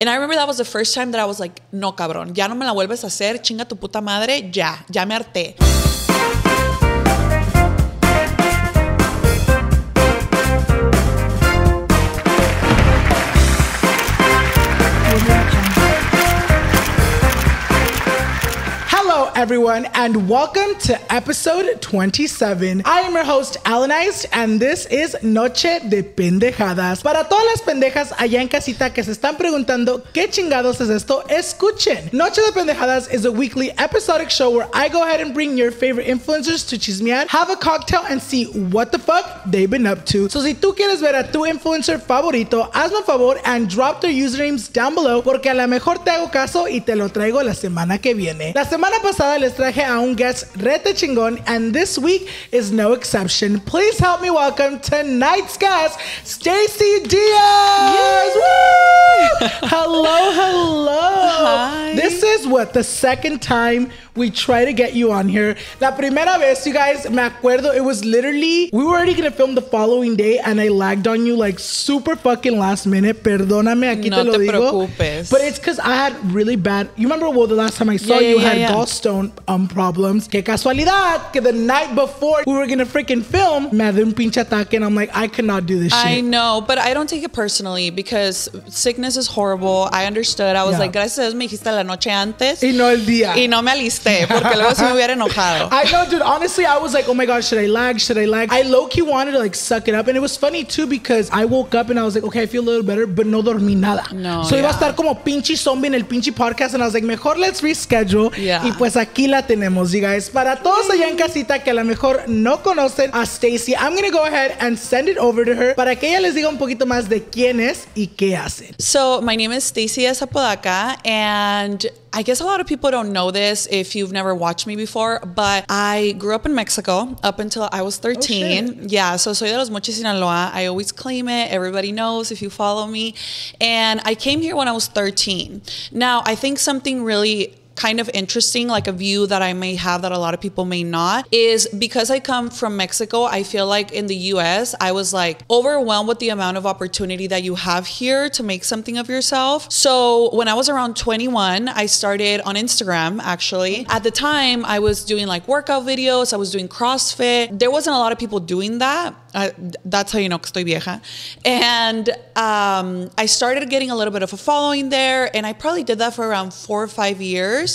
And I remember that was the first time that I was like, no, cabrón, ya no me la vuelves a hacer, chinga tu puta madre, ya, ya me harté. Everyone, and welcome to episode 27. I am your host, Alanized, and this is Noche de Pendejadas. Para todas las pendejas allá en casita que se están preguntando qué chingados es esto, escuchen. Noche de Pendejadas is a weekly episodic show where I go ahead and bring your favorite influencers to chismear, have a cocktail, and see what the fuck they've been up to. So, si tú quieres ver a tu influencer favorito, hazme un favor and drop their usernames down below, porque a lo mejor te hago caso y te lo traigo la semana que viene. La semana pasada les traje a un guest rete chingón, and this week is no exception. Please help me welcome tonight's guest, Stacey Diaz. Woo! hello, hello. Hi. This is what the second time we try to get you on here. La primera vez, you guys, me acuerdo, it was literally we were already gonna film the following day, and I lagged on you like super fucking last minute. Perdóname, aquí No te lo te digo. preocupes. But it's because I had really bad. You remember well the last time I saw Yeah, you yeah, had yeah. gallstone um problems. Que casualidad que the night before we were gonna freaking film, me un pinche ataque, and I'm like, I cannot do this shit. I know, but I don't take it personally because sickness is horrible. I understood. I was like, gracias me dijiste la noche antes. Y no el día. Y no me porque luego se me hubiera enojado. I know, dude. Honestly, I was like, oh my god, should I lag? Should I lag? I low key wanted to like suck it up, and it was funny too because I woke up and I was like, okay, I feel a little better, but no dormí nada. No, so iba a estar como pinche zombie en el pinche podcast, and I was like, mejor let's reschedule. Yeah. Y pues aquí la tenemos, you guys. Para todos allá en casita que a lo mejor no conocen a Stacy, I'm gonna go ahead and send it over to her para que ella les diga un poquito más de quién es y qué hace. So my name is Stacy Zapodaca, and I guess a lot of people don't know this if you've never watched me before, but I grew up in Mexico up until I was 13. yeah, so soy de los Mochis Sinaloa. I always claim it. Everybody knows if you follow me. And I came here when I was 13. Now, I think something really kind of interesting, like a view that I may have that a lot of people may not, is because I come from Mexico, I feel like in the US, I was like overwhelmed with the amount of opportunity that you have here to make something of yourself. So when I was around 21, I started on Instagram actually. At the time, I was doing like workout videos, I was doing CrossFit. There wasn't a lot of people doing that. That's how you know estoy vieja. And um, I started getting a little bit of a following there, and I probably did that for around four or five years.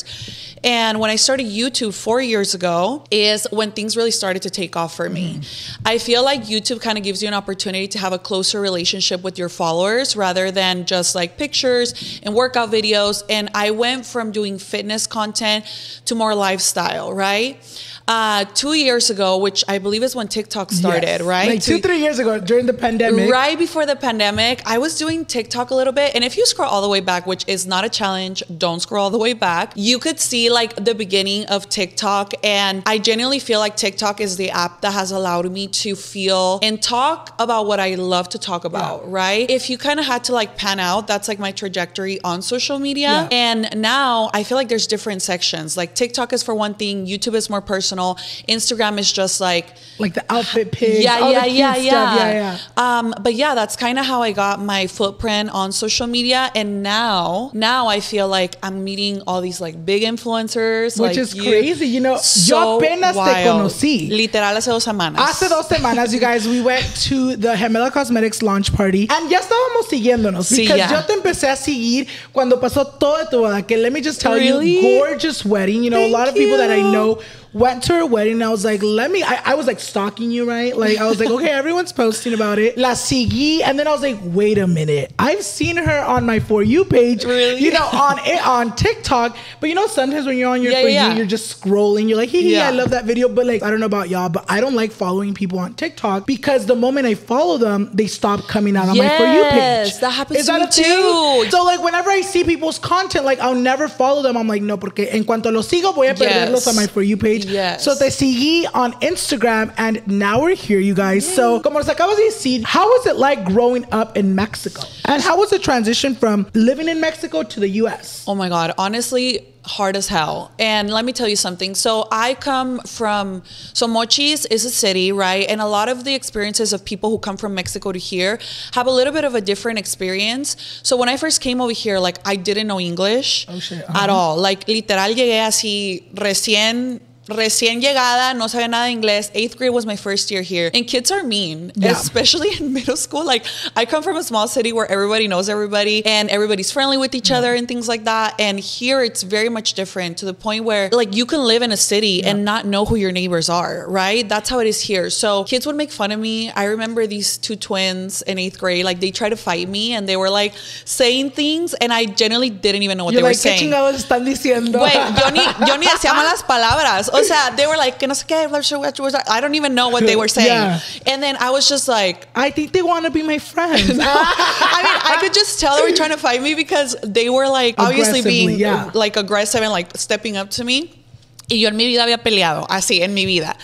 And when I started YouTube four years ago, is when things really started to take off for me. I feel like YouTube kind of gives you an opportunity to have a closer relationship with your followers rather than just like pictures and workout videos. And I went from doing fitness content to more lifestyle, right? Uh, two years ago, which I believe is when TikTok started, Yes. right? Like two, three years ago during the pandemic. Right before the pandemic, I was doing TikTok a little bit. And if you scroll all the way back, which is not a challenge, don't scroll all the way back, you could see like the beginning of TikTok. And I genuinely feel like TikTok is the app that has allowed me to feel and talk about what I love to talk about, right? If you kind of had to like pan out, that's like my trajectory on social media. Yeah. And now I feel like there's different sections. Like TikTok is for one thing, YouTube is more personal, Instagram is just like, Like the outfit pics. yeah, all yeah, yeah, stuff. yeah, yeah, yeah. Um, but yeah, that's kind of how I got my footprint on social media, and now, now I feel like I'm meeting all these like big influencers, Which like is you. crazy. You know, so yo apenas te wild. conocí. Literal hace dos semanas. Hace dos semanas, you guys, we went to the Gemela Cosmetics launch party and ya estábamos siguiéndonos Sí, because ya. yo te empecé a seguir cuando pasó todo tu boda. Que let me just tell Really? you, gorgeous wedding. You know, a lot of Thank people that I know went to her wedding. And I was like, let me. I, I was like stalking you, right? Like I was like, okay, everyone's posting about it. La Sigui. and then I was like, wait a minute, I've seen her on my for you page. Really? You know, on it on TikTok. But you know, sometimes when you're on your Yeah, for yeah. you, you're just scrolling. You're like, hee hee, Yeah. I love that video. But like, I don't know about y'all, but I don't like following people on TikTok because the moment I follow them, they stop coming out on my for you page. Yes, that happens Is to that me too. So like, whenever I see people's content, like I'll never follow them. I'm like, no, porque en cuanto los sigo, voy a perderlos Yes. on my for you page. Yes. So te seguí on Instagram, and now we're here, you guys. So como les acabas de decir, how was it like growing up in Mexico, and how was the transition from living in Mexico to the U.S.? Oh my God. Honestly, hard as hell. And let me tell you something. So I come from so Mochis is a city, right? And a lot of the experiences of people who come from Mexico to here have a little bit of a different experience. So when I first came over here, like I didn't know English Oh, shit. at Uh-huh. all. Like literal llegué así recién recién llegada, no sabía nada de inglés. Eighth grade was my first year here. And kids are mean, Yeah. especially in middle school. Like, I come from a small city where everybody knows everybody and everybody's friendly with each other and things like that. And here it's very much different to the point where, like, you can live in a city and not know who your neighbors are, right? That's how it is here. So, kids would make fun of me. I remember these two twins in eighth grade, like, they tried to fight me and they were like saying things, and I genuinely didn't even know what You're they like, were ¿qué saying. chingados están diciendo? Güey, yo ni, yo ni decía malas palabras. O sea, they were like, que no sé qué. I don't even know what they were saying. Yeah. And then I was just like, I think they want to be my friends. I mean, I could just tell they were trying to fight me because they were like obviously being yeah. like aggressive and like stepping up to me. Y yo en mi vida había peleado, así, en mi vida.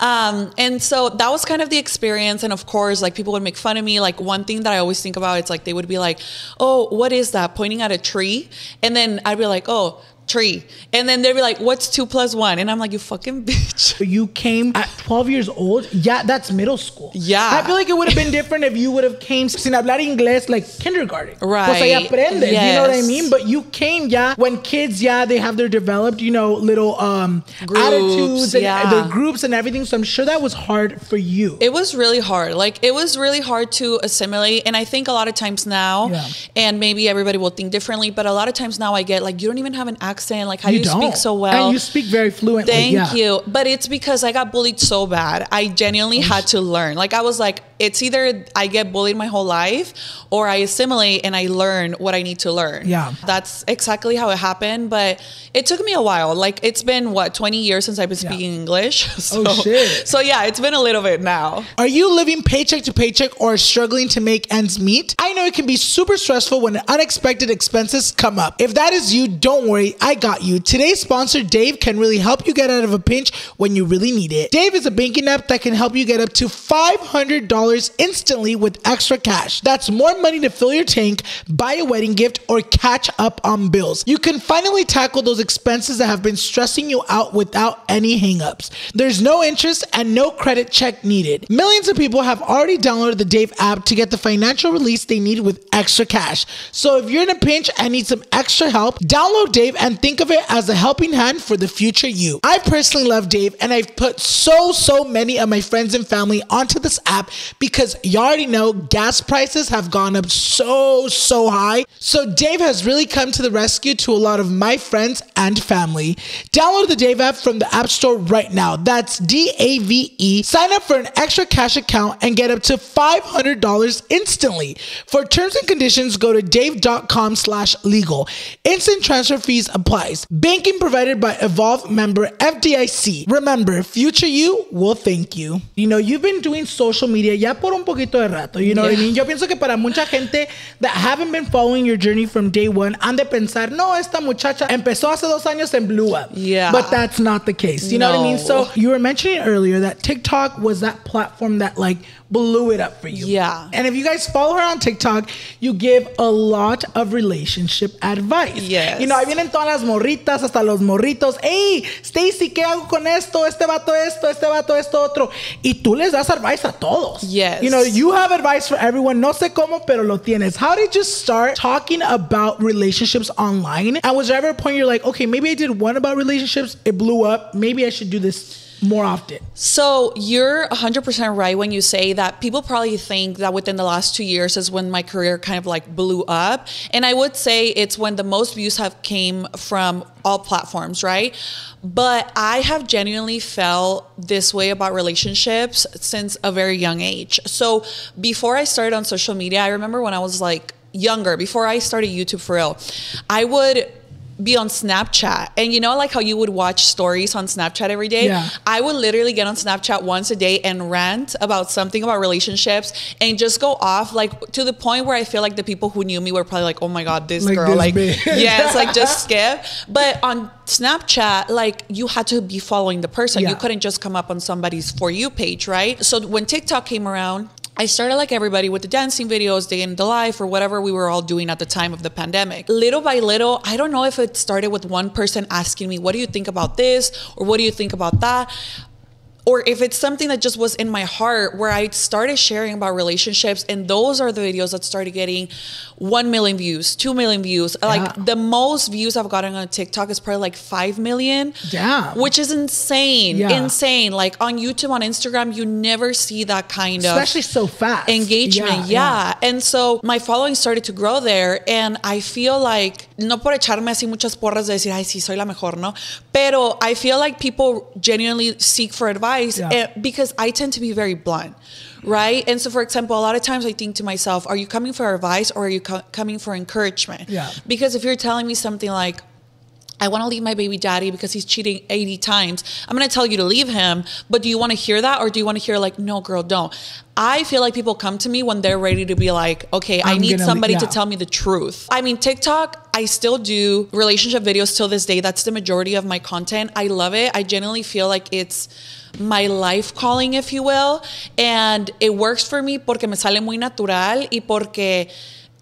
Um, and so that was kind of the experience. And of course, like people would make fun of me. Like one thing that I always think about, it's like they would be like, oh, what is that? Pointing at a tree. And then I'd be like, oh, tree. And then they'd be like, what's two plus one? And I'm like, you fucking bitch. you came at 12 years old. Yeah, that's middle school. Yeah. I feel like it would have been different if you would have came sin hablar inglés like kindergarten. Right. Pues ahí aprendes, you know what I mean? But you came, yeah, when kids, yeah, they have their developed, you know, little um Groups, attitudes and yeah. their groups and everything. So I'm sure that was hard for you. It was really hard. Like it was really hard to assimilate. And I think a lot of times now, Yeah. and maybe everybody will think differently, but a lot of times now I get like, you don't even have an accent. Saying like, how you don't. speak so well? And you speak very fluently. Thank yeah. you. But it's because I got bullied so bad. I genuinely oh, had to learn. Like I was like, it's either I get bullied my whole life or I assimilate and I learn what I need to learn. Yeah. That's exactly how it happened. But it took me a while. Like it's been what, 20 years since I've been Yeah. speaking English. Oh, so, Oh, shit. So yeah, it's been a little bit now. Are you living paycheck to paycheck or struggling to make ends meet? I know it can be super stressful when unexpected expenses come up. If that is you, don't worry, I got you. Today's sponsor, Dave, can really help you get out of a pinch when you really need it. Dave is a banking app that can help you get up to $500 instantly with extra cash. That's more money to fill your tank, buy a wedding gift, or catch up on bills. You can finally tackle those expenses that have been stressing you out without any hangups. There's no interest and no credit check needed. Millions of people have already downloaded the Dave app to get the financial release they need with extra cash. So if you're in a pinch and need some extra help, download Dave and think of it as a helping hand for the future you. I personally love Dave and I've put so, so many of my friends and family onto this app because you already know gas prices have gone up so, so high. So Dave has really come to the rescue to a lot of my friends and family. Download the Dave app from the App Store right now. That's D A V E. Sign up for an extra cash account and get up to $500 instantly. For terms and conditions, go to dave.com slash legal. Instant transfer fees applies. Banking provided by Evolve member FDIC. Remember, future you will thank you. You know, you've been doing social media ya por un poquito de rato. You know what I mean? Yo pienso que para mucha gente that haven't been following your journey from day one, han de pensar, no, esta muchacha empezó hace dos años and blew up. Yeah. But that's not the case. You know what I mean? So you were mentioning earlier that TikTok was that platform that like blew it up for you. Yeah. And if you guys follow her on TikTok, you give a lot of relationship advice. Yes. You know, ahí vienen todas las morritas, hasta los morritos. Hey, Stacey, ¿qué hago con esto? Este vato esto, este vato esto otro. Y tú les das advice a todos. Yes. You know, you have advice for everyone. No sé cómo, pero lo tienes. How did you start talking about relationships online? And was there ever a point you're like, okay, maybe I did one about relationships, it blew up. Maybe I should do this more often. So you're 100% right when you say that people probably think that within the last two years is when my career kind of like blew up. And I would say it's when the most views have came from all platforms, right? But I have genuinely felt this way about relationships since a very young age. So before I started on social media, I remember when I was like younger, before I started YouTube for real, I would be on Snapchat. And you know, like how you would watch stories on Snapchat every day? Yeah. I would literally get on Snapchat once a day and rant about something about relationships and just go off like to the point where I feel like the people who knew me were probably like, oh my God, this Like girl, this like, bitch. yes, like just skip. But on Snapchat, like you had to be following the person. Yeah. You couldn't just come up on somebody's For You page, right? So when TikTok came around, I started like everybody with the dancing videos, day in the life, or whatever we were all doing at the time of the pandemic. Little by little, I don't know if it started with one person asking me, What do you think about this? or What do you think about that? Or if it's something that just was in my heart where I started sharing about relationships and those are the videos that started getting 1 million views, 2 million views. Yeah. Like the most views I've gotten on TikTok is probably like 5 million. Yeah. Which is insane. Yeah. Insane. Like on YouTube, on Instagram, you never see that kind of especially so fast engagement. Yeah, yeah. And so my following started to grow there and I feel like no por echarme así muchas porras de decir, ay, sí, soy la mejor, ¿no? Pero I feel like people genuinely seek for advice yeah. Eh, because I tend to be very blunt, right? And so, for example, a lot of times I think to myself, are you coming for advice or are you co- coming for encouragement? Yeah. Because if you're telling me something like, I want to leave my baby daddy because he's cheating 80 times. I'm going to tell you to leave him, but do you want to hear that or do you want to hear like no girl don't? I feel like people come to me when they're ready to be like, okay, I'm need somebody to tell me the truth. I mean, TikTok, I still do relationship videos till this day. That's the majority of my content. I love it. I genuinely feel like it's my life calling, if you will. And it works for me porque me sale muy natural y porque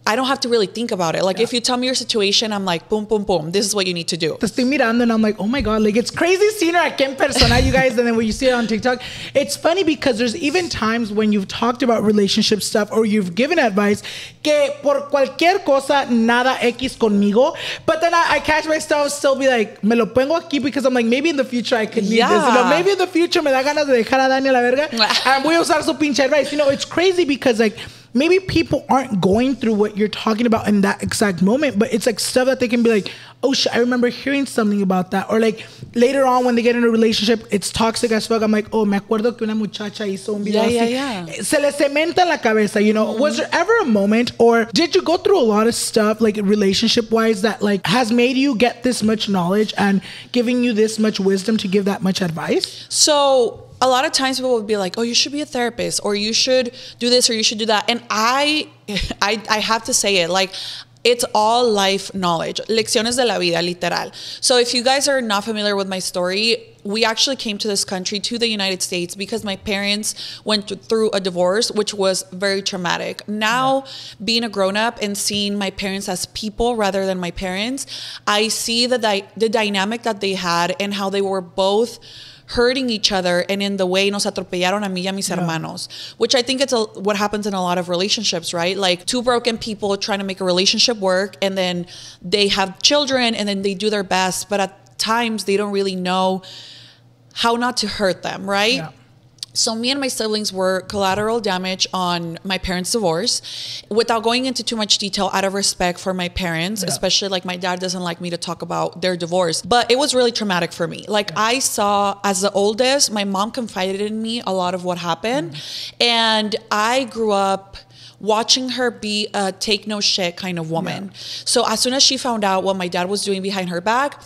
I don't have to really think about it. Like yeah. if you tell me your situation, I'm like, boom, boom, boom. This is what you need to do. Te estoy mirando and I'm like, oh my God, like it's crazy seeing her aquí en persona, you guys. and then when you see it on TikTok, it's funny because there's even times when you've talked about relationship stuff or you've given advice que por cualquier cosa, nada X conmigo. But then I, I catch myself still be like, me lo pongo aquí because I'm like, maybe in the future I could need yeah. this. You know, maybe in the future me da ganas de dejar a Dani a la verga. and voy a usar su pinche advice. You know, it's crazy because like, maybe people aren't going through what you're talking about in that exact moment, but it's like stuff that they can be like, oh shit, I remember hearing something about that. Or like later on when they get in a relationship, it's toxic as fuck. I'm like, oh, me acuerdo que una muchacha hizo un video yeah, yeah, yeah. Se le cementa la cabeza, you know? Mm-hmm. Was there ever a moment or did you go through a lot of stuff like relationship wise that like has made you get this much knowledge and giving you this much wisdom to give that much advice? So a lot of times people would be like, "Oh, you should be a therapist, or you should do this, or you should do that," and I, I, I have to say it like. It's all life knowledge, lecciones de la vida, literal. So, if you guys are not familiar with my story, we actually came to this country, to the United States, because my parents went through a divorce, which was very traumatic. Now, yeah. being a grown up and seeing my parents as people rather than my parents, I see the, di- the dynamic that they had and how they were both hurting each other and in the way nos atropellaron a mí y a mis yeah. hermanos, which I think it's a, what happens in a lot of relationships, right? Like two broken people trying to make a relationship work and then they have children and then they do their best, but at times they don't really know how not to hurt them, right? Yeah. So me and my siblings were collateral damage on my parents' divorce. Without going into too much detail, out of respect for my parents, yeah. especially like my dad doesn't like me to talk about their divorce. But it was really traumatic for me. Like yeah. I saw as the oldest, my mom confided in me a lot of what happened, mm. and I grew up watching her be a take no shit kind of woman. Yeah. So as soon as she found out what my dad was doing behind her back,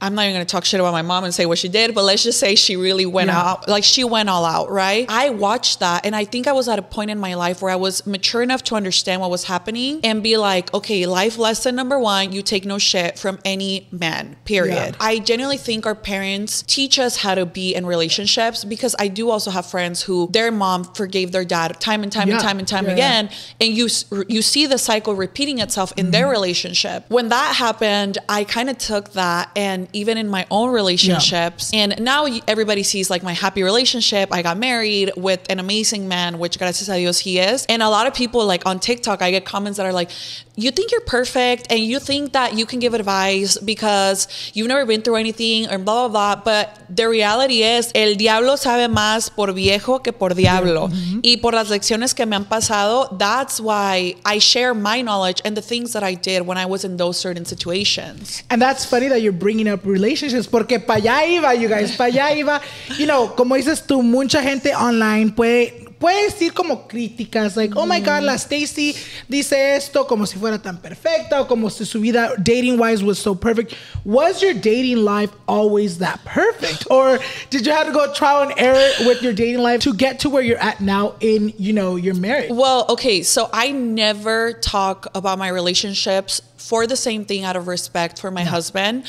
I'm not even going to talk shit about my mom and say what she did, but let's just say she really went yeah. out. Like she went all out, right? I watched that and I think I was at a point in my life where I was mature enough to understand what was happening and be like, okay, life lesson number one, you take no shit from any man, period. Yeah. I genuinely think our parents teach us how to be in relationships because I do also have friends who their mom forgave their dad time and time yeah. and time and time again. And you, you see the cycle repeating itself in mm-hmm. their relationship. When that happened, I kind of took that and even in my own relationships. Yeah. And now everybody sees like my happy relationship. I got married with an amazing man, which gracias a Dios he is. And a lot of people like on TikTok, I get comments that are like, you think you're perfect and you think that you can give advice because you've never been through anything or blah, blah, blah. But the reality is, el diablo sabe más por viejo que por diablo. Mm-hmm. Y por las lecciones que me han pasado, that's why I share my knowledge and the things that I did when I was in those certain situations. And that's funny that you're bringing up relationships porque para allá iba, you guys, para allá iba. You know, como dices tú, mucha gente online puede puede decir como críticas, like, oh my God, la Stacey dice esto como si fuera tan perfecta o como si su vida dating wise was so perfect. Was your dating life always that perfect? Or did you have to go trial and error with your dating life to get to where you're at now in, you know, your marriage? Well, okay, so I never talk about my relationships for the same thing out of respect for my husband.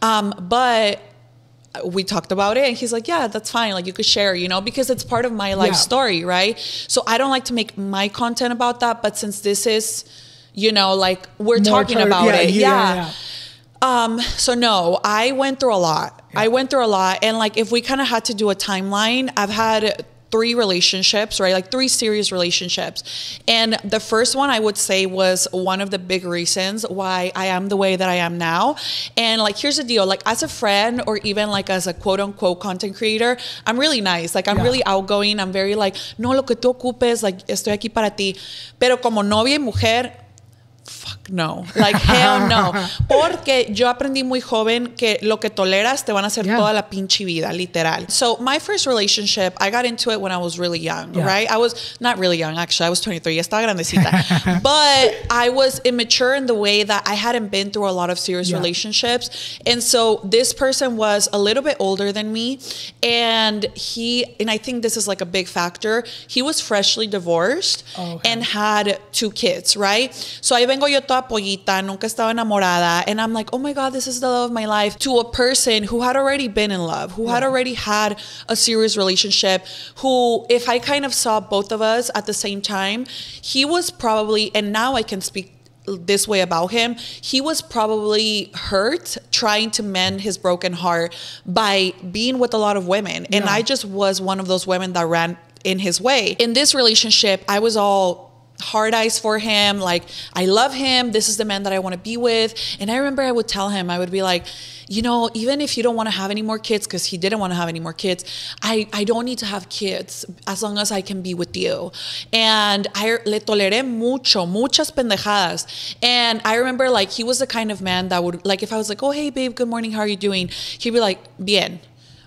Um, but we talked about it and he's like yeah that's fine like you could share you know because it's part of my life Yeah. story right so i don't like to make my content about that but since this is you know like we're More talking about yeah, it yeah, yeah, yeah. um so no i went through a lot i went through a lot and like if we kind of had to do a timeline i've had three relationships right? Like three serious relationships. And the first one i would say was one of the big reasons why i am the way that i am now. And like here's the deal. Like as a friend or even like as a quote unquote content creator i'm really nice. Like i'm Yeah. really outgoing. I'm very like no lo que tú ocupes like estoy aquí para ti. Pero como novia y mujer fuck no. Like hell no. Porque yo aprendí muy joven que lo que toleras te van a hacer Yeah. toda la pinche vida, literal. So my first relationship, I got into it when I was really young, Yeah. right? I was not really young, actually. I was 23. Ya estaba grandecita. but I was immature in the way that I hadn't been through a lot of serious Yeah. relationships. And so this person was a little bit older than me. And he, and I think this is like a big factor, he was freshly divorced Oh, okay. and had two kids, right? So ahí vengo yo toda pollita, nunca estaba enamorada, and I'm like, oh my God, this is the love of my life. To a person who had already been in love, who had already had a serious relationship, who, if I kind of saw both of us at the same time, he was probably, and now I can speak this way about him he was probably hurt trying to mend his broken heart by being with a lot of women and Yeah. i just was one of those women that ran in his way in this relationship i was all hard eyes for him like i love him. This is the man that i want to be with. And i remember i would tell him i would be like you know even if you don't want to have any more kids because he didn't want to have any more kids i i don't need to have kids as long as i can be with you. And i le toleré mucho muchas pendejadas. And i remember like he was the kind of man that would like if i was like oh hey babe good morning. How are you doing? He'd be like bien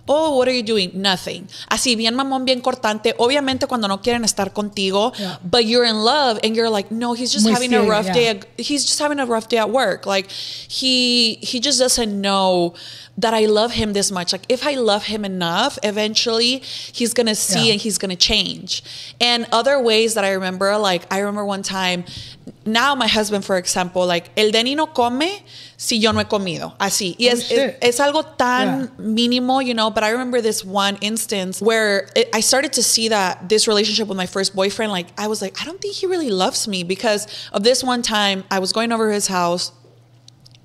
Oh, what are you doing? Nothing. Así, bien mamón, bien cortante. Obviamente cuando no quieren estar contigo, Yeah. but you're in love and you're like, no, he's just Muy having a rough yeah. day. At, he's just having a rough day at work. Like he he just doesn't know that I love him this much. Like if I love him enough, eventually he's gonna see Yeah. and he's gonna change. And other ways that I remember, like I remember one time, now my husband, for example, like el Denny no come si yo no he comido. Así. Y Oh, es, es, es algo tan Yeah. mínimo, you know, but I remember this one instance where it, I started to see that this relationship with my first boyfriend, like, I was like, I don't think he really loves me because of this one time I was going over his house.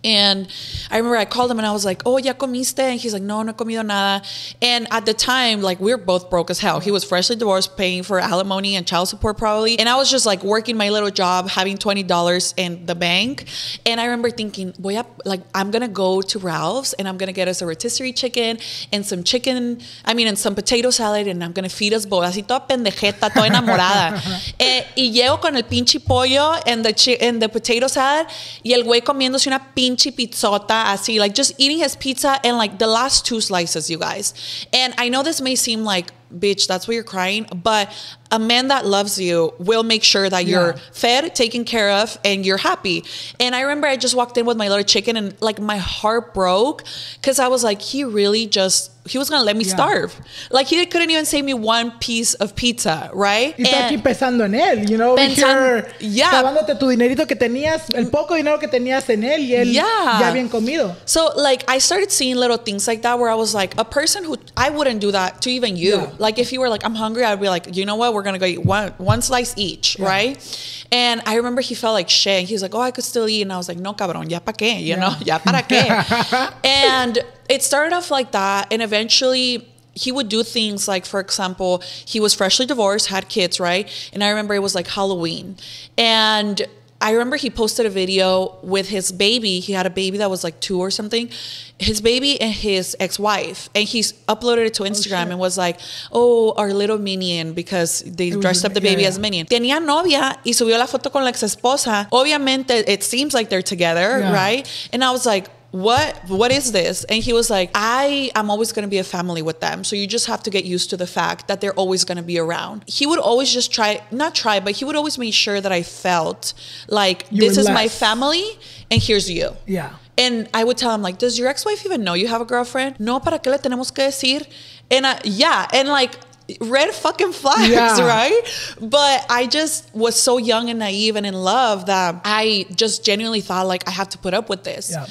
And I remember I called him and I was like, "Oh, ya comiste?" And he's like, "No, no he comido nada." And at the time, like we were both broke as hell. He was freshly divorced, paying for alimony and child support probably, and I was just like working my little job, having twenty dollars in the bank. And I remember thinking, "Voy a like I'm gonna go to Ralph's and I'm gonna get us a rotisserie chicken and some chicken, I mean, and some potato salad, and I'm gonna feed us both." Así toda pendejeta, toda enamorada. Eh, y llego con el pinche pollo and the and the potato salad y el güey comiéndose una pinche pizzota así, like just eating his pizza and like the last two slices, you guys. And I know this may seem like, bitch, that's why you're crying, but a man that loves you will make sure that you're Yeah. fed, taken care of, and you're happy. And I remember I just walked in with my little chicken and like my heart broke because I was like, he really just, he was gonna let me Yeah. starve. Like he couldn't even save me one piece of pizza, right? Y tú eh. aquí And- pensando en él, you know, Pensan- here, Yeah. acabándote tu dinerito que tenías, el mm. poco dinero que tenías en él y él Yeah. ya bien comido. So like I started seeing little things like that where I was like a person who I wouldn't do that to even you. Yeah. Like if you were like I'm hungry, I'd be like, you know what, we're gonna go eat one one slice each, Yeah. right? And I remember he felt like shit. He was like, oh, I could still eat, and I was like, no, cabrón, ya pa qué, you Yeah. know, ya para qué. and it started off like that, and eventually. He would do things like, for example, he was freshly divorced, had kids, right? And I remember it was like Halloween. And I remember he posted a video with his baby. He had a baby that was like two or something. His baby and his ex-wife, and he's uploaded it to oh, Instagram shit. and was like, "Oh, our little minion," because they was dressed up the yeah, baby yeah. as minion. Tenía novia y subió la foto con la ex esposa. Obviamente, it seems like they're together, Yeah. right? And I was like. What what is this? And he was like, I am always gonna be a family with them. So you just have to get used to the fact that they're always gonna be around. He would always just try not try, but he would always make sure that I felt like You this is my family and here's you. Yeah. And I would tell him like, does your ex-wife even know you have a girlfriend? No, ¿para qué le tenemos que decir? And I, yeah, and like red fucking flags, Yeah. right? But I just was so young and naive and in love that I just genuinely thought like I have to put up with this. Yeah.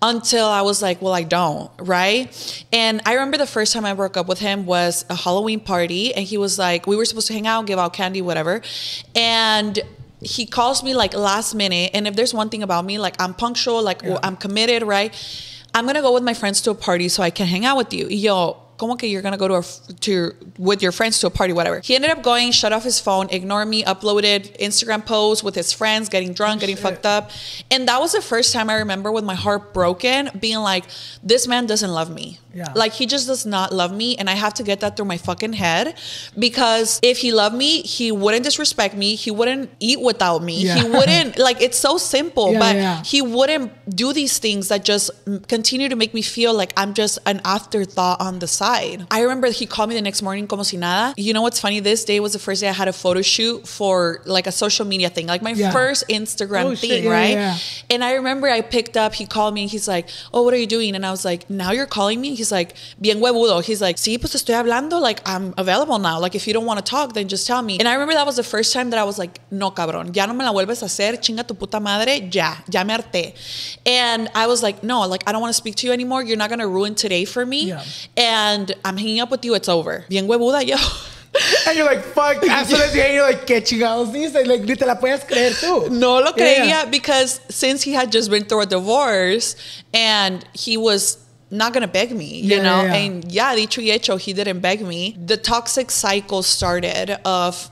Until I was like, well, I don't, right? And I remember the first time I broke up with him was a Halloween party, and he was like, we were supposed to hang out, give out candy, whatever. And he calls me like last minute. And if there's one thing about me, like I'm punctual, like Yeah. I'm committed, right? I'm gonna go with my friends to a party so I can hang out with you. Yo, como que you're gonna go to a, to your, with your friends to a party, whatever. He ended up going, shut off his phone, ignored me, uploaded Instagram posts with his friends, getting drunk, getting shit. fucked up. And that was the first time I remember with my heart broken, being like, this man doesn't love me. Yeah. Like he just does not love me. And I have to get that through my fucking head. Because if he loved me, he wouldn't disrespect me. He wouldn't eat without me. Yeah. He wouldn't like it's so simple, Yeah, but yeah. he wouldn't do these things that just continue to make me feel like I'm just an afterthought on the side. I remember he called me the next morning como si nada. You know what's funny? This day was the first day I had a photo shoot for like a social media thing, like my first Instagram Oh, thing, shit, right? And I remember I picked up, he called me and he's like, Oh, what are you doing? And I was like, Now you're calling me? He's like, Bien huevudo. He's like, Sí, pues estoy hablando. Like, I'm available now. Like, if you don't want to talk, then just tell me. And I remember that was the first time that I was like, No, cabrón, ya no me la vuelves a hacer. Chinga tu puta madre. Ya, ya me harté. And I was like, No, like, I don't want to speak to you anymore. You're not going to ruin today for me. Yeah. And I'm hanging up with you. It's over. Bien huevuda, yo. And you're like, fuck. As soon as you hear, you're like, ¿qué chingados dices? Like, ni te la puedes creer tú. No lo Yeah. creía because since he had just been through a divorce and he was not gonna beg me, you Yeah, know, yeah, yeah. and yeah, dicho y hecho, he didn't beg me. The toxic cycle started of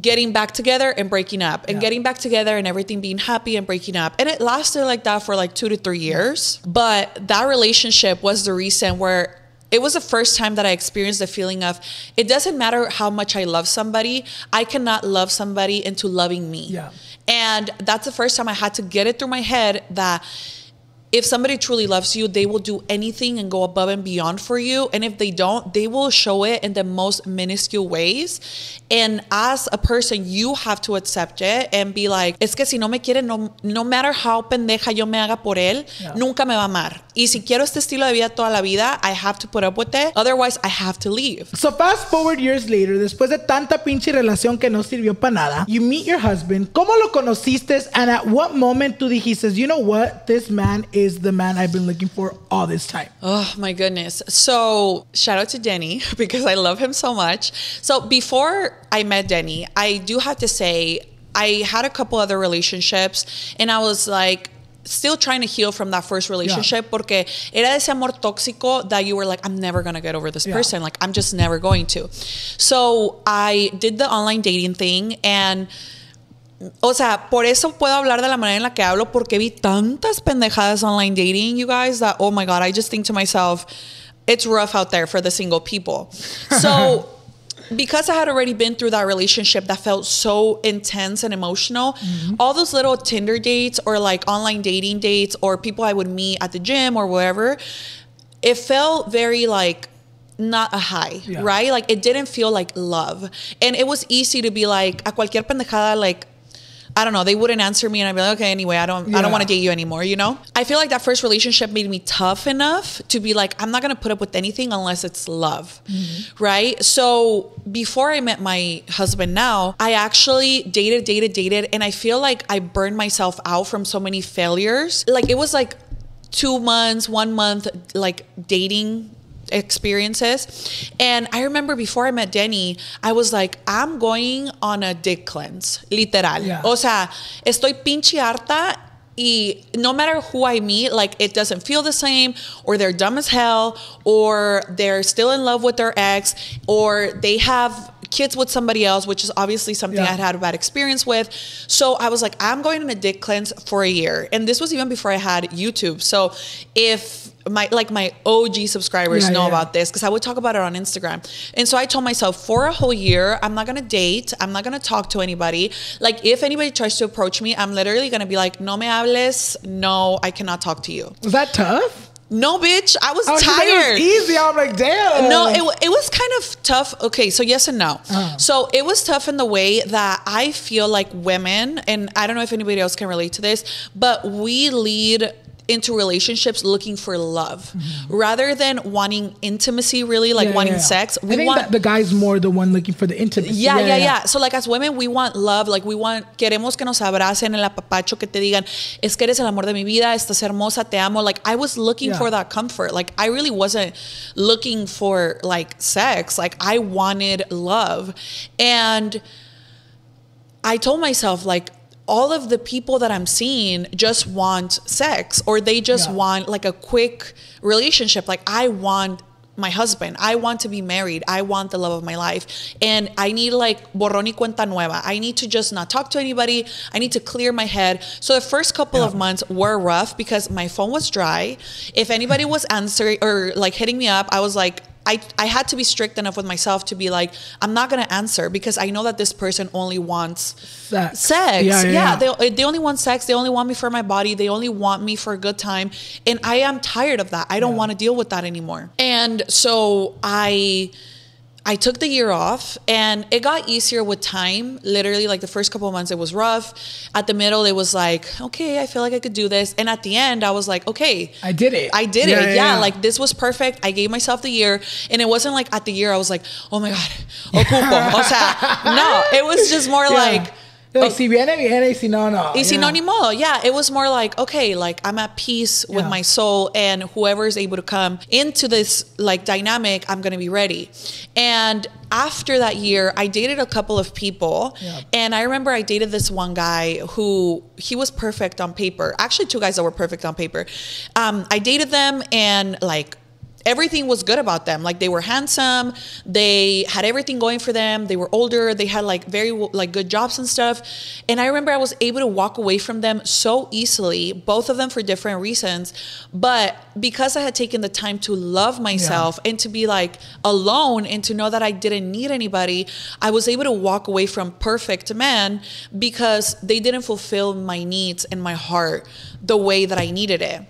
getting back together and breaking up and getting back together and everything being happy and breaking up. And it lasted like that for like two to three years. But that relationship was the reason where it was the first time that I experienced the feeling of it doesn't matter how much I love somebody, I cannot love somebody into loving me. Yeah. And that's the first time I had to get it through my head that if somebody truly loves you, they will do anything and go above and beyond for you. And if they don't, they will show it in the most minuscule ways. And as a person, you have to accept it and be like, es que si no me quiere, no, no matter how pendeja yo me haga por él, Yeah. nunca me va a amar. Y si quiero este estilo de vida toda la vida, I have to put up with it. Otherwise, I have to leave. So fast forward years later, después de tanta pinche relación que no sirvió para nada, you meet your husband. ¿Cómo lo conociste? And at what moment tú dijiste, you know what? This man is the man I've been looking for all this time. Oh my goodness. So, shout out to Denny because I love him so much. So, before I met Denny, I do have to say I had a couple other relationships and I was like still trying to heal from that first relationship porque era ese amor tóxico that you were like I'm never going to get over this Yeah. person like I'm just never going to. So, I did the online dating thing and o sea, por eso puedo hablar de la manera en la que hablo porque vi tantas pendejadas online dating, you guys, that oh my god, I just think to myself, it's rough out there for the single people. So, because I had already been through that relationship that felt so intense and emotional, mm-hmm. all those little Tinder dates or like online dating dates or people I would meet at the gym or wherever, it felt very like not a high, Yeah. right? Like it didn't feel like love. And it was easy to be like a cualquier pendejada like I don't know, they wouldn't answer me and I'd be like, okay, anyway, I don't I don't want to date you anymore, you know? I feel like that first relationship made me tough enough to be like, I'm not gonna put up with anything unless it's love. Mm-hmm. Right? So before I met my husband now, I actually dated, dated, dated, and I feel like I burned myself out from so many failures. Like it was like two months, one month, like dating experiences. And I remember before I met Denny, I was like, I'm going on a dick cleanse, literal. Yeah. O sea, estoy pinche harta. Y no matter who I meet, like it doesn't feel the same, or they're dumb as hell, or they're still in love with their ex, or they have kids with somebody else, which is obviously something Yeah. I'd had a bad experience with. So I was like, I'm going on a dick cleanse for a year. And this was even before I had YouTube. So if my like my OG subscribers Yeah, know yeah. about this, because I would talk about it on Instagram. And so I told myself for a whole year, I'm not gonna date, I'm not gonna talk to anybody. Like if anybody tries to approach me, I'm literally gonna be like, no me hables, no, I cannot talk to you. Was that tough? No, bitch, I was just tired. it was easy. I'm like, damn. No, it, it was kind of tough. Okay, so yes and no. Uh-huh. So it was tough in the way that I feel like women, and I don't know if anybody else can relate to this, but we lead into relationships looking for love mm-hmm. rather than wanting intimacy really like Yeah, wanting yeah. sex I we think want that the guy's more the one looking for the intimacy. yeah, yeah, yeah, So like as women, we want love, like we want, queremos que nos abracen el apapacho, que te digan, es que eres el amor de mi vida, estás hermosa, te amo. Like I was looking Yeah. for that comfort. Like I really wasn't looking for like sex. Like I wanted love. And I told myself like all of the people that I'm seeing just want sex or they just Yeah. want like a quick relationship. Like I want my husband. I want to be married. I want the love of my life. And I need like borrón y cuenta nueva. I need to just not talk to anybody. I need to clear my head. So the first couple of months were rough because my phone was dry. If anybody was answering or like hitting me up, I was like I, I had to be strict enough with myself to be like, I'm not gonna answer because I know that this person only wants Sex. sex. Yeah, Yeah, yeah, yeah. They, they only want sex. They only want me for my body. They only want me for a good time. And I am tired of that. I don't want to deal with that anymore. And so I I took the year off and it got easier with time. Literally, like the first couple of months, it was rough. At the middle, it was like, okay, I feel like I could do this. And at the end, I was like, okay, I did it. I did Yeah, it. yeah, Yeah, yeah. like this was perfect. I gave myself the year, and it wasn't like at the year I was like, oh my god, ocupo. o sea, no, it was just more like. Like, si viene, viene, y si no, no. y si yeah. no, ni modo. Yeah, it was more like, okay, like I'm at peace with Yeah. my soul, and whoever is able to come into this like dynamic, I'm gonna be ready. And after that year, I dated a couple of people, Yeah. and I remember I dated this one guy who he was perfect on paper. Actually, two guys that were perfect on paper. Um, I dated them, and like everything was good about them. Like they were handsome. They had everything going for them. They were older. They had like very like good jobs and stuff. And i remember i was able to walk away from them so easily both of them for different reasons. But because i had taken the time to love myself and to be like alone and to know that i didn't need anybody i was able to walk away from perfect men because they didn't fulfill my needs and my heart the way that i needed it.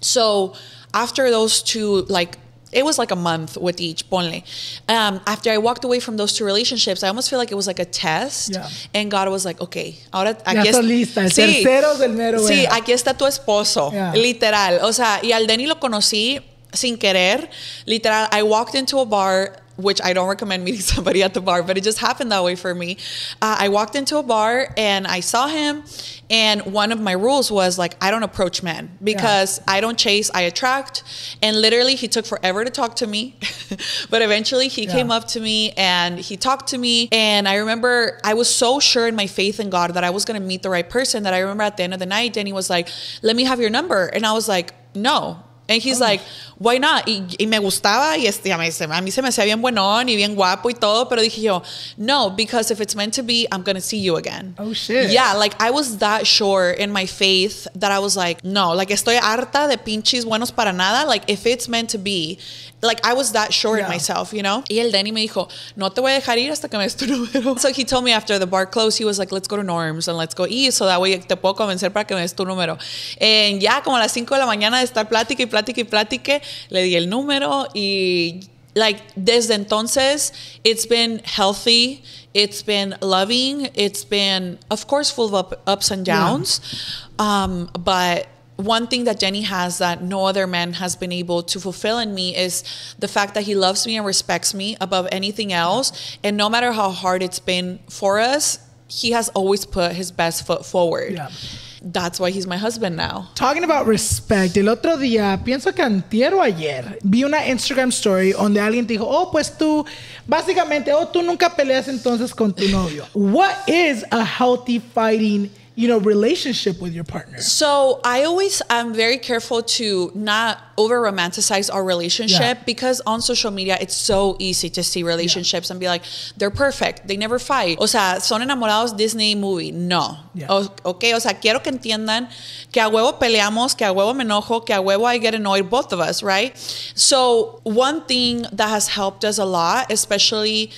So after those two, like it was like a month with each, ponle. Um, after I walked away from those two relationships, I almost feel like it was like a test. Yeah. And God was like, okay, ahora aquí estás lista, el tercero del mero Sí, aquí está tu esposo, Yeah. literal. O sea, y al Denny lo conocí sin querer. Literal, I walked into a bar which I don't recommend meeting somebody at the bar, but it just happened that way for me. Uh, I walked into a bar and I saw him, and one of my rules was like, I don't approach men because I don't chase, I attract. And literally, he took forever to talk to me, but eventually, he Yeah. came up to me and he talked to me. And I remember I was so sure in my faith in God that I was going to meet the right person that I remember at the end of the night, Danny was like, Let me have your number. And I was like, No. And he's Oh. like, why not? Y, y me gustaba y este, a, mí, se- a mí se me hacía bien buenón y bien guapo y todo, pero dije yo, no, because if it's meant to be, I'm going to see you again. Oh, shit. Yeah, like I was that sure in my faith that I was like, no, like estoy harta de pinches buenos para nada. Like if it's meant to be, like I was that sure Yeah. in myself, you know? Y el Danny me dijo, no te voy a dejar ir hasta que me des tu número. So he told me after the bar closed, he was like, let's go to Norms and let's go eat so that way te puedo convencer para que me des tu número. And ya como a las 5 de la mañana de estar plática y plática y plática, le di el número y like desde entonces it's been healthy it's been loving it's been of course full of up, ups and downs um, but one thing that Jenny has that no other man has been able to fulfill in me is the fact that he loves me and respects me above anything else. And no matter how hard it's been for us, he has always put his best foot forward. Yeah. That's why he's my husband now. Talking about respect, el otro día, pienso que antier o ayer, vi una Instagram story donde alguien dijo, oh, pues tú, básicamente, oh, tú nunca peleas entonces con tu novio. What is a healthy fighting, you know, relationship with your partner? So I always I'm very careful to not over romanticize our relationship Yeah. because on social media it's so easy to see relationships and be like they're perfect, they never fight. O sea, son enamorados Disney movie. No. Yeah. O- ok, o sea, quiero que entiendan que a huevo peleamos, que a huevo me enojo, que a huevo I get annoyed, both of us, right? So one thing that has helped us a lot, especially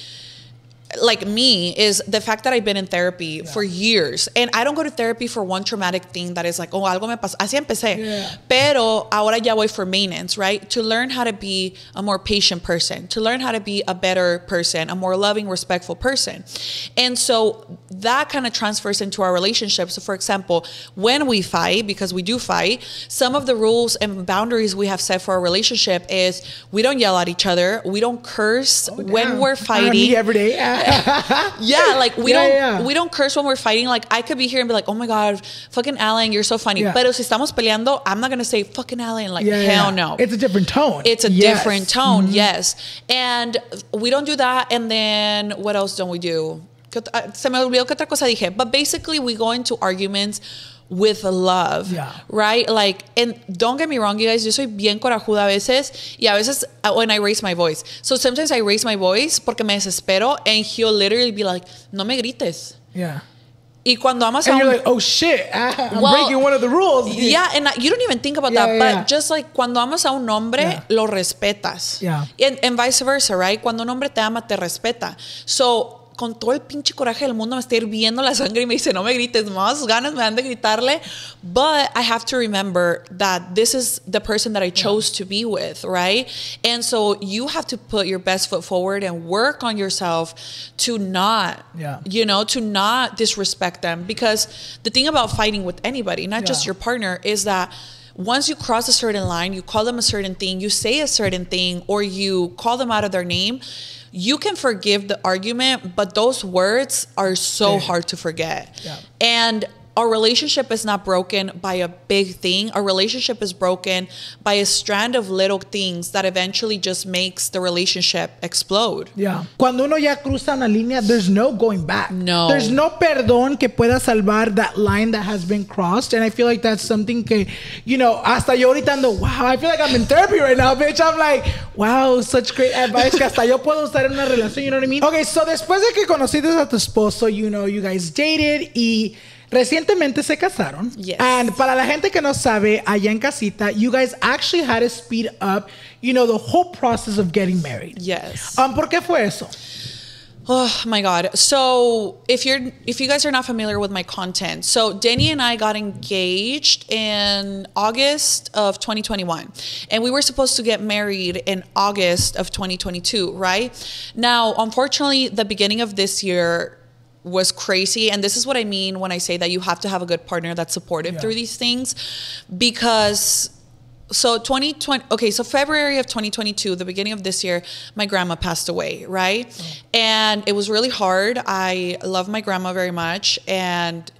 like me is the fact that I've been in therapy for years and I don't go to therapy for one traumatic thing that is like, oh, algo me pasó. Así empecé. Yeah. Pero ahora ya voy for maintenance, right? To learn how to be a more patient person, to learn how to be a better person, a more loving, respectful person. And so that kind of transfers into our relationship. So, for example, when we fight, because we do fight, some of the rules and boundaries we have set for our relationship is we don't yell at each other, we don't curse oh, when Oh, Damn. we're fighting. every day. Yeah, like we Yeah, don't yeah. we don't curse when we're fighting. Like I could be here and be like, "Oh my god, fucking Alan, you're so funny." Yeah. But si estamos peleando, I'm not gonna say fucking Alan. Like Yeah, hell no. It's a different tone. It's a Yes. Mm-hmm. different tone, yes. And we don't do that. And then what else don't we do? ¿Qué ot- Se me olvidó qué otra cosa dije. But basically, we go into arguments with love, Yeah. right? Like, and don't get me wrong, you guys, yo soy bien corajuda a veces y a veces uh, when I raise my voice. So sometimes I raise my voice porque me desespero and he'll literally be like, no me grites. Yeah. Y cuando amas a And un you're like, oh shit, I'm Well, breaking one of the rules. yeah, and you don't even think about Yeah, that, yeah, but just like cuando amas a un hombre, lo respetas. Yeah. And, and vice versa, right? Cuando un hombre te ama, te respeta. So, con todo el pinche coraje del mundo me está hirviendo la sangre y me dice, no me grites más, ganas me dan de gritarle. But I have to remember that this is the person that I chose to be with, right? And so you have to put your best foot forward and work on yourself to not, Yeah. you know, to not disrespect them. Because the thing about fighting with anybody, not just your partner, is that once you cross a certain line, you call them a certain thing, you say a certain thing, or you call them out of their name, you can forgive the argument, but those words are so Yeah. hard to forget. Yeah. And our relationship is not broken by a big thing. Our relationship is broken by a strand of little things that eventually just makes the relationship explode. Yeah. Cuando uno ya cruza una línea, there's no going back. No. There's no perdón que pueda salvar that line that has been crossed. And I feel like that's something que, you know, hasta yo ahorita ando, wow, I feel like I'm in therapy right now, bitch. I'm like, wow, such great advice que hasta yo puedo usar en una relación, you know what I mean? Okay, so después de que conociste a tu esposo, you know, you guys dated y recientemente se casaron. Yes. And para la gente que no sabe, allá en casita, you guys actually had to speed up, you know, the whole process of getting married. Yes. Um, ¿Por qué fue eso? Oh my god. So, if you're if you guys are not familiar with my content, so Danny and I got engaged in August of 2021. And we were supposed to get married in August of 2022, right? Now, unfortunately, the beginning of this year was crazy. And this is what I mean when I say that you have to have a good partner that's supportive Yeah. through these things because so 2020 okay so february of 2022 the beginning of this year my grandma passed away right? Oh. And it was really hard. I love my grandma very much and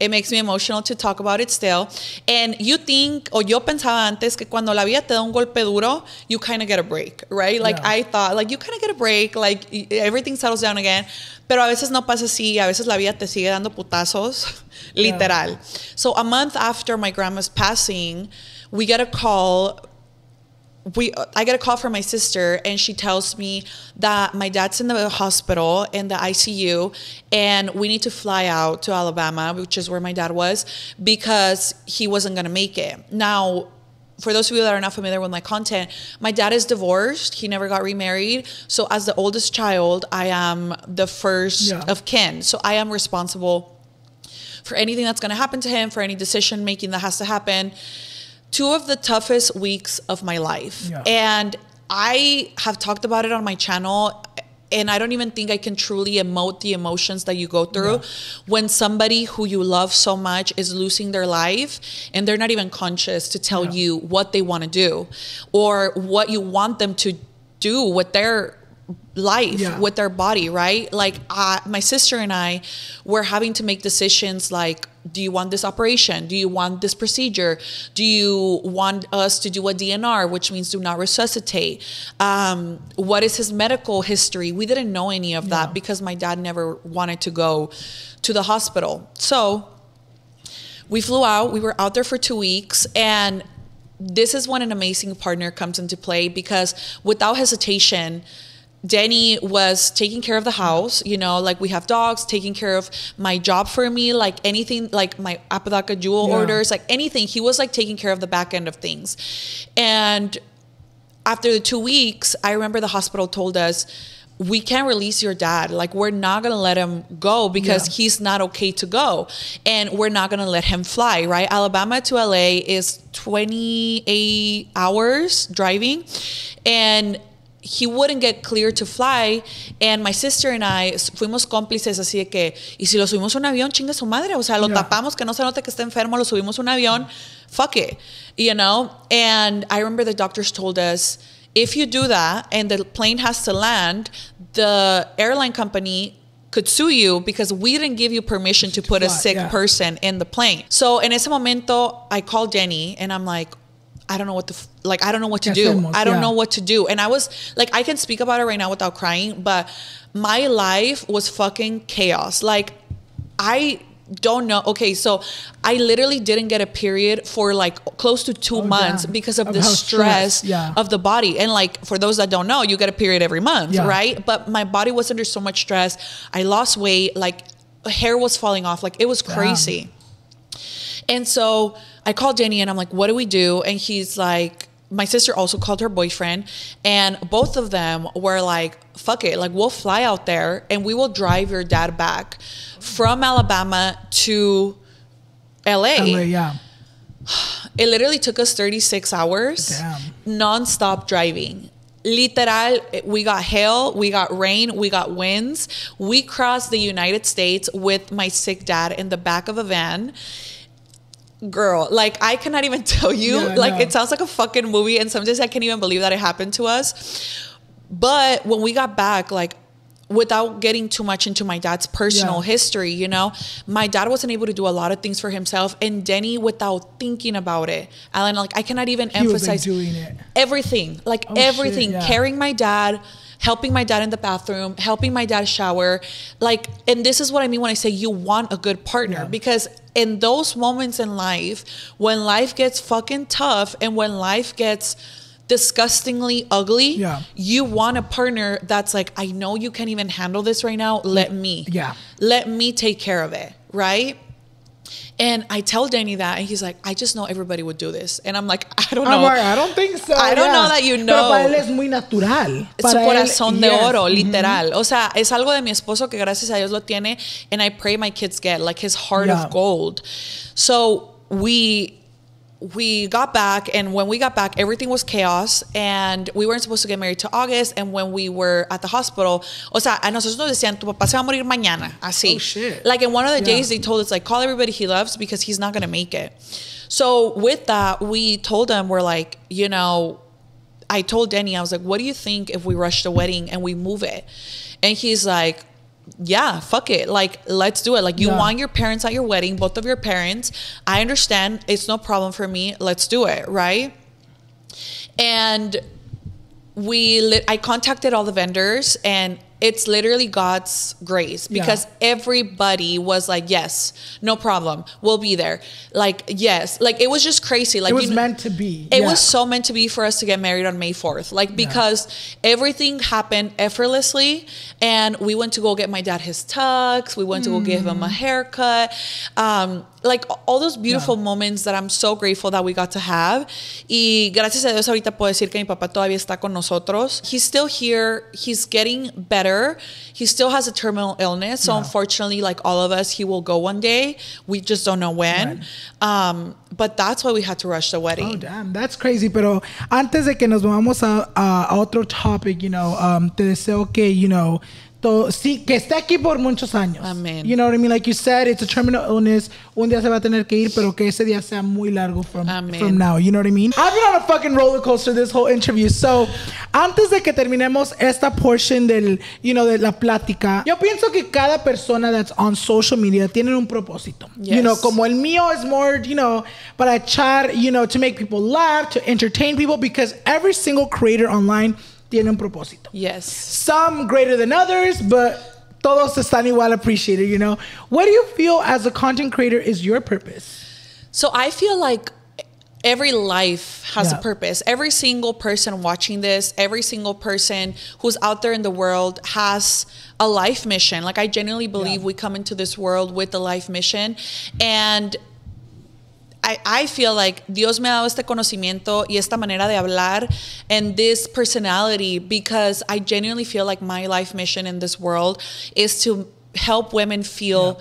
it makes me emotional to talk about it still. And you think o yo pensaba antes que cuando la vida te da un golpe duro you kind of get a break right like Yeah. i thought like you kind of get a break like everything settles down again. Pero a veces no pasa así a veces la vida te sigue dando putazos literal. So a month after my grandma's passing we get a call we I get a call from my sister and she tells me that my dad's in the hospital in the ICU and we need to fly out to Alabama, which is where my dad was, because he wasn't gonna make it. Now for those of you that are not familiar with my content, my dad is divorced. He never got remarried. So as the oldest child, I am the first Yeah. of kin. So I am responsible for anything that's going to happen to him, for any decision making that has to happen. Two of the toughest weeks of my life. Yeah. And I have talked about it on my channel. And I don't even think I can truly emote the emotions that you go through when somebody who you love so much is losing their life and they're not even conscious to tell Yeah. you what they want to do or what you want them to do with their life Yeah. with their body right? Like uh, my sister and i were having to make decisions like do you want this operation? Do you want this procedure? Do you want us to do a dnr which means do not resuscitate? Um, what is his medical history? We didn't know any of that Yeah. because my dad never wanted to go to the hospital. So we flew out we were out there for two weeks and this is when an amazing partner comes into play because without hesitation Danny was taking care of the house, you know, like we have dogs, taking care of my job for me, like anything, like my Apodaca jewel Yeah. orders, like anything. He was like taking care of the back end of things. And after the two weeks, I remember the hospital told us, we can't release your dad. Like we're not gonna let him go because Yeah. he's not okay to go, and we're not gonna let him fly. Right? Alabama to LA is 28 hours driving, and he wouldn't get clear to fly. And my sister and I fuimos cómplices así de que, y si lo subimos a un avión, chinga su madre. O sea, lo Yeah. tapamos, que no se note que está enfermo, lo subimos a un avión, fuck it, you know? And I remember the doctors told us, if you do that and the plane has to land, the airline company could sue you because we didn't give you permission to put a sick yeah. person in the plane. So in ese momento, I called Jenny and I'm like, I don't know what to f- like. I don't know what to ¿Qué do. hacemos? I don't Yeah. know what to do. And I was like, I can speak about it right now without crying, but my life was fucking chaos. Like, I don't know. Okay, so I literally didn't get a period for like close to two Oh, months damn. because of, Of the how stress yeah. of the body. And like for those that don't know, you get a period every month, Yeah. right? But my body was under so much stress. I lost weight, like hair was falling off, like it was crazy. And so I called Danny and I'm like, what do we do? And he's like, my sister also called her boyfriend, and both of them were like, fuck it, like we'll fly out there and we will drive your dad back from Alabama to LA. LA, yeah. It literally took us 36 hours Damn. non-stop driving. Literal, we got hail, we got rain, we got winds. We crossed the United States with my sick dad in the back of a van. Girl, like I cannot even tell you. Yeah, like it sounds like a fucking movie, and sometimes I can't even believe that it happened to us. But when we got back, like without getting too much into my dad's personal Yeah. history, you know, my dad wasn't able to do a lot of things for himself. And Denny, without thinking about it, Alan, like I cannot even He emphasize doing it. everything, like Oh, shit, everything, yeah. carrying my dad. Helping my dad in the bathroom, helping my dad shower. Like, and this is what I mean when I say you want a good partner Yeah. because in those moments in life, when life gets fucking tough and when life gets disgustingly ugly, Yeah. you want a partner that's like, I know you can't even handle this right now. Let me. Yeah. Let me take care of it. Right. And I tell Danny that, and he's like, I just know everybody would do this. And I'm like, I don't know. like, I don't think so. I don't yeah. know that you know. Pero para él es muy natural. su Para él, corazón de yes. oro, literal. O sea, es algo de mi esposo que gracias a Dios lo tiene, and I pray my kids get like his heart Yeah. of gold. So we we got back and when we got back everything was chaos and we weren't supposed to get married to August and when we were at the hospital o sea a nosotros nos decían tu papá se va a morir mañana así Oh, shit. like in one of the Yeah. days they told us like call everybody he loves because he's not gonna make it so with that we told them we're like you know I told Denny, I was like, what do you think if we rush the wedding and we move it? And he's like, yeah, fuck it. Like, let's do it. Like, you Yeah. want your parents at your wedding, both of your parents. I understand. It's no problem for me. Let's do it. Right. And we, lit I contacted all the vendors and it's literally God's grace Yeah. because everybody was like, yes, no problem. We'll be there. Like, yes. Like, it was just crazy. Like, It was you know- meant to be. it yeah. was so meant to be for us to get married on May 4th. Like because everything happened effortlessly and we went to go get my dad his tux, we went to go give Mm. him a haircut. Um like all those beautiful moments that I'm so grateful that we got to have. Y gracias a Dios ahorita puedo decir que mi papá todavía está con nosotros. He's still here. He's getting better. He still has a terminal illness. So Yeah. unfortunately, like all of us, he will go one day. We just don't know when. Um, but that's why we had to rush the wedding. Oh, damn, that's crazy. Pero antes de que nos vamos a, a, a otro topic, you know, um, te deseo que, you know, sí, que esté aquí por muchos años. Amén. You know what I mean? Like you said, it's a terminal illness. Un día se va a tener que ir, pero que ese día sea muy largo from, Amén. from now. You know what I mean? I've been on a fucking roller coaster this whole interview. So, antes de que terminemos esta portion del, you know, de la plática, yo pienso que cada persona that's on social media tiene un propósito. You Yes. know, como el mío is more, you know, para echar, you know, to make people laugh, to entertain people, because every single creator online tiene un propósito. Yes. Some greater than others, but todos están igual appreciated, you know. What do you feel as a content creator is your purpose? So I feel like every life has Yeah. a purpose. Every single person watching this, every single person who's out there in the world has a life mission. Like I genuinely believe Yeah. we come into this world with a life mission and I, I feel like Dios me ha dado este conocimiento y esta manera de hablar and this personality because I genuinely feel like my life mission in this world is to help women feel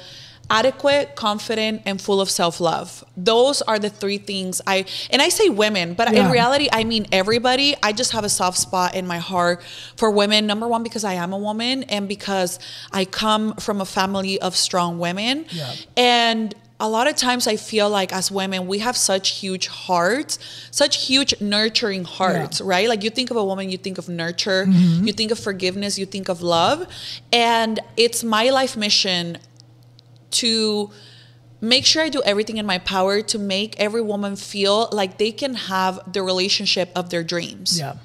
adequate, confident, and full of self-love. Those are the three things I and I say women, but Yeah. in reality I mean everybody. I just have a soft spot in my heart for women. Number one, because I am a woman, and because I come from a family of strong women. Yeah. And a lot of times I feel like as women, we have such huge hearts, such huge nurturing hearts, right? Like you think of a woman, you think of nurture, mm-hmm. you think of forgiveness, you think of love. And it's my life mission to make sure I do everything in my power to make every woman feel like they can have the relationship of their dreams Yeah.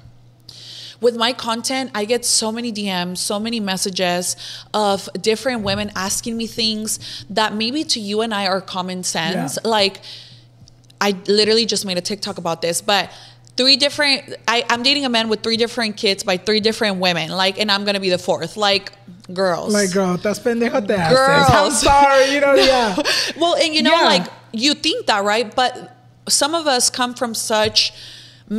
With my content, I get so many DMs, so many messages of different women asking me things that maybe to you and I are common sense. Yeah. Like, I literally just made a TikTok about this, but three different, I, I'm dating a man with three different kids by three different women, like, and I'm gonna be the fourth. Like, girls. Like, girl, estás pendejo te. Girls. I'm sorry, you know, yeah. well, and you know, Yeah. like you think that, right? But some of us come from such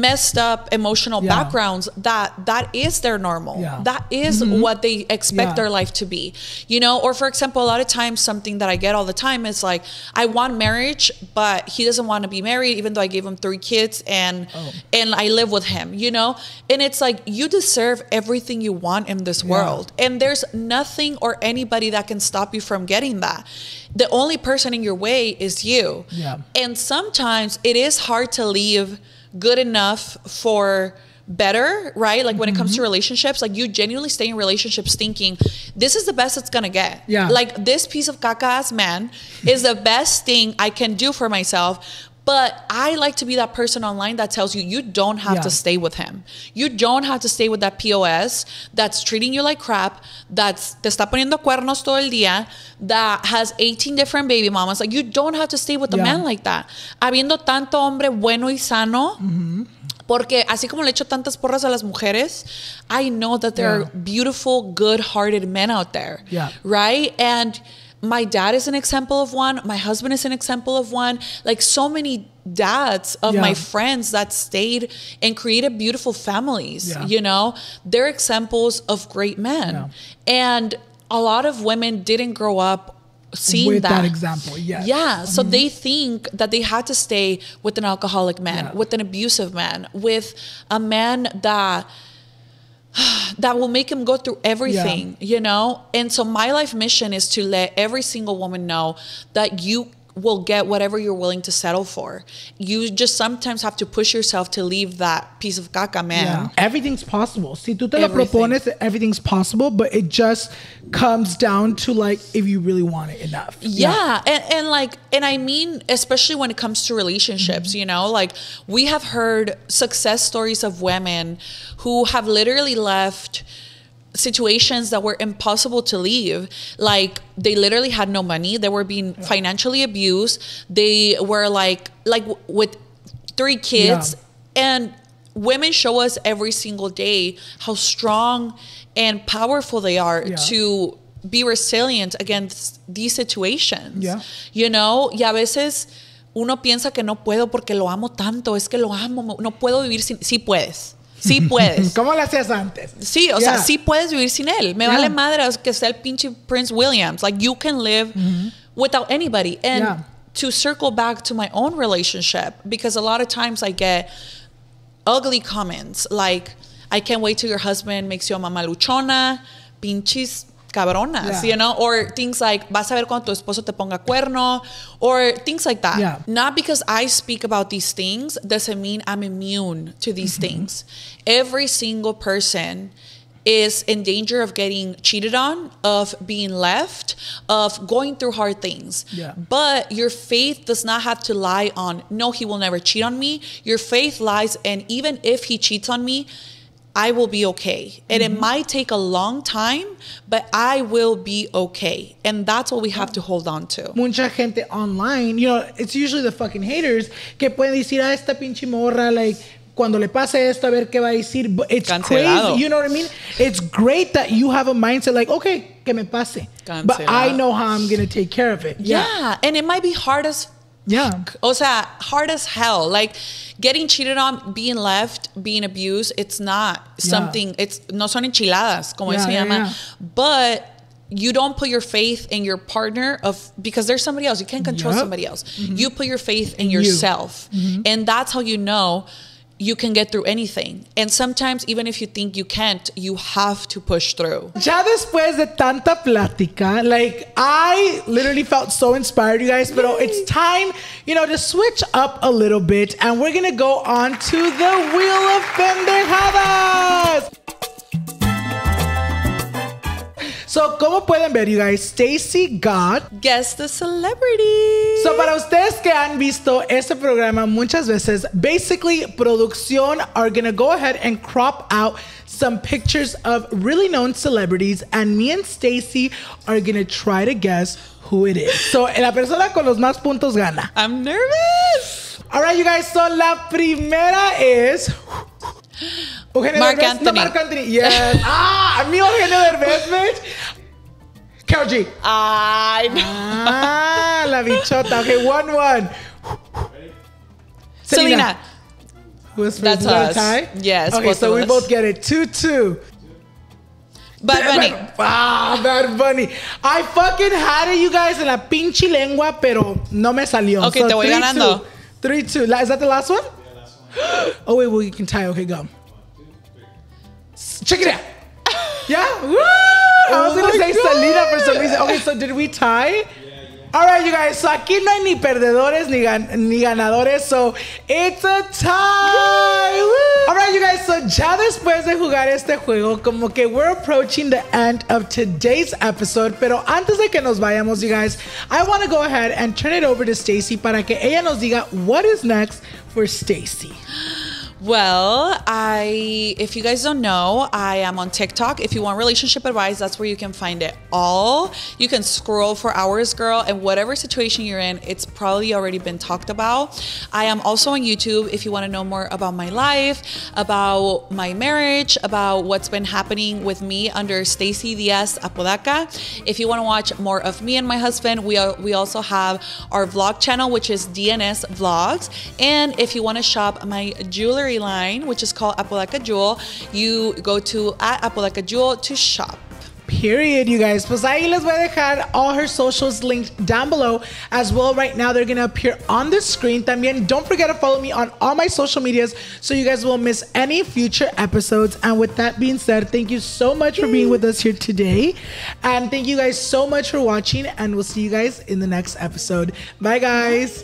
messed up emotional Yeah. backgrounds that that is their normal. Yeah. That is mm-hmm. what they expect Yeah. their life to be. You know, or for example, a lot of times something that I get all the time is like, I want marriage, but he doesn't want to be married, even though I gave him three kids and Oh. and I live with him, you know? And it's like you deserve everything you want in this world. And there's nothing or anybody that can stop you from getting that. The only person in your way is you. Yeah. And sometimes it is hard to leave good enough for better, right? Like when it comes to mm-hmm. relationships, like you genuinely stay in relationships thinking this is the best it's gonna get. Yeah. Like this piece of caca ass man is the best thing I can do for myself. But I like to be that person online that tells you you don't have Yeah. to stay with him. You don't have to stay with that POS that's treating you like crap, that's te está poniendo cuernos todo el día, that has 18 different baby mamas. Like you don't have to stay with a Yeah. man like that. Habiendo tanto hombre bueno y sano, Mm-hmm. porque así como le echo tantas porras a las mujeres, I know that there Yeah. are beautiful, good-hearted men out there. Yeah. Right? And my dad is an example of one. My husband is an example of one. Like so many dads of Yeah. my friends that stayed and created beautiful families, Yeah. you know? They're examples of great men. And a lot of women didn't grow up seeing With that. that example, yes. Yeah. So mm-hmm. they think that they had to stay with an alcoholic man, Yeah. with an abusive man, with a man that that will make him go through everything, you know? And so my life mission is to let every single woman know that you will get whatever you're willing to settle for. You just sometimes have to push yourself to leave that piece of caca man. Yeah. Everything's possible. Si tú te lo propones, everything's possible, but it just comes down to like if you really want it enough. Yeah. And, and like, and I mean, especially when it comes to relationships, mm-hmm. you know, like we have heard success stories of women who have literally left situations that were impossible to leave. Like they literally had no money. They were being financially abused. They were like, like with three kids and women show us every single day how strong and powerful they are Yeah. to be resilient against these situations. Yeah. You know, y a veces uno piensa que no puedo porque lo amo tanto, es que lo amo, no puedo vivir sin sí puedes. Sí puedes. ¿Cómo lo hacías antes? Sí, o Yeah. sea, sí puedes vivir sin él. Me Yeah. vale madre que sea el pinche Prince Williams. Like you can live without anybody. And. Yeah. to circle back to my own relationship, because a lot of times I get ugly comments like, I can't wait till your husband makes you a mamá luchona, pinches cabronas, Yeah. you know, or things like, vas a ver cuando tu esposo te ponga cuerno, or things like that. Yeah. Not because I speak about these things doesn't mean I'm immune to these Mm-hmm. things. Every single person is in danger of getting cheated on, of being left, of going through hard things. Yeah. But your faith does not have to lie on, no, he will never cheat on me. Your faith lies, and even if he cheats on me, I will be okay. And Mm-hmm. it might take a long time, but I will be okay. And that's what we have to hold on to. mucha gente online, you know, it's usually the fucking haters que pueden decir a esta pinche morra, like, cuando le pase esto, a ver qué va a decir. But it's Cancelado. crazy, you know what I mean? It's great that you have a mindset like, okay, que me pase. But I know how I'm gonna take care of it. Yeah. And it might be hard as Yeah. O sea, hard as hell. Like getting cheated on, being left, being abused, it's not Yeah. something, it's no son enchiladas, como Yeah, se llama. yeah. But you don't put your faith in your partner of because there's somebody else. You can't control Yup. somebody else. Mm-hmm. You put your faith in you. yourself. Mm-hmm. And that's how you know you can get through anything. And sometimes even if you think you can't, you have to push through. Ya después de tanta plática, like I literally felt so inspired, you guys. But it's time, you know, to switch up a little bit, and we're gonna go on to the wheel of pendejadas. So, como pueden ver, you guys, Stacey got Guess the celebrity. So, para ustedes que han visto este programa muchas veces, basically, producción are gonna go ahead and crop out some pictures of really known celebrities, and me and Stacey are gonna try to guess who it is. So, la persona con los más puntos gana. I'm nervous. All right, you guys. So, la primera es. Eugenio Mark Derbez. No, Anthony. Mark Anthony. Yes. ah, mi Eugenio Derbez, bitch. Karol G. I know. Ah, la bichota. Okay, one one. Selena. Who was first? That's a us. tie? Yes, Okay, so we us. both get it. Two two. Bad Bunny. Ah, Bad Bunny. I fucking had it, you guys, en la pinche lengua, pero no me salió. Okay, te voy three, ganando. Two. Three two. Is that the last one? oh wait, well you can tie. Okay, go. Check it out. yeah. Woo! I was Oh gonna my say God. Selena for some reason. Okay, so did we tie? All right, you guys. So aquí no hay ni perdedores ni, gan- ni ganadores. So it's a tie. Woo! All right, you guys. So ya después de jugar este juego, como que we're approaching the end of today's episode. Pero antes de que nos vayamos, you guys, I want to go ahead and turn it over to Stacey para que ella nos diga what is next for Stacey. Well, I if you guys don't know, I am on TikTok. If you want relationship advice, that's where you can find it all. You can scroll for hours, girl, and whatever situation you're in, it's probably already been talked about. I am also on YouTube if you want to know more about my life, about my marriage, about what's been happening with me under Stacey Diaz Apodaca. If you want to watch more of me and my husband, we are, we also have our vlog channel, which is DNS Vlogs. And if you want to shop my line, which is called Apodaca Jewel, you go to at Apodaca Jewel to shop. Period, you guys. Pues ahí les voy a dejar all her socials linked down below as well. Right now, they're gonna appear on the screen. También, don't forget to follow me on all my social medias so you guys won't miss any future episodes. And with that being said, thank you so much for being with us here today. And thank you guys so much for watching. And we'll see you guys in the next episode. Bye, guys.